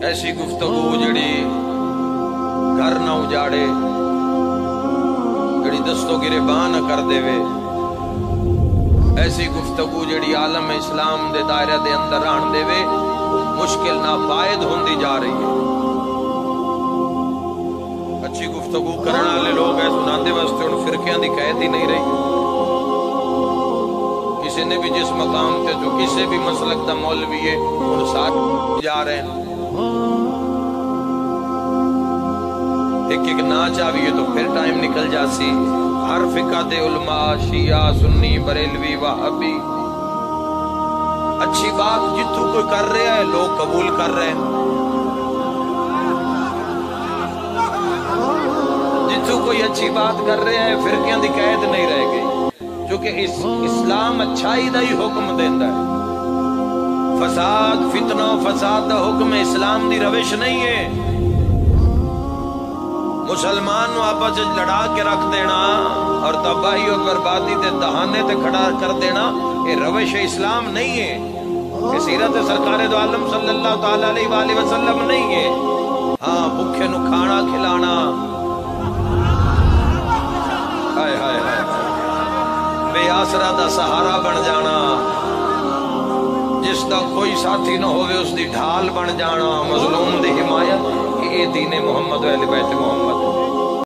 ऐसी गुफ्तगु जड़ी घर ना उजाड़े, जड़ी दस्तो गिरेबान न कर देवे। ऐसी गुफ्तगु जड़ी आलम इस्लाम दे दायरे दे अंदर आन देवे, मुश्किल नापायद होंदी जा रही है। अच्छी गुफ्तगु करने वाले लोग है सुनाते वास्ते हूँ फिरकिया की कैद ही नहीं रही। किसी ने भी जिस मकाम से जो किसी भी मसलक का मौलवी है, उन साथ जा रहे हैं। एक एक ना चाहिए तो फिर टाइम निकल जासी। हर फिका दे उलमा, शिया, सुन्नी, बरेलवी, वहाबी। अच्छी बात जितू कोई कर रहा है, लोग कबूल कर रहे हैं। जितू कोई अच्छी बात कर रहा है फिरकियाँ की कैद नहीं रह गई। क्योंकि इस इस्लाम अच्छाई का ही हुक्म देता है। फसाद, फितना, फसाद का हुक्म इस्लाम की रविश नहीं है। मुसलमान आपस लड़ा के रख देना और तबाही और बर्बादी के दहाने ते खड़ा कर देना, ये रविश इस्लाम नहीं है। है। खाना खिलाना। हाय बेआसरा दा कोई साथी ना होवे उसकी ढाल बन जाना मजलूम दी हिमायत ये दीने मोहम्मद बैत मोहम्मद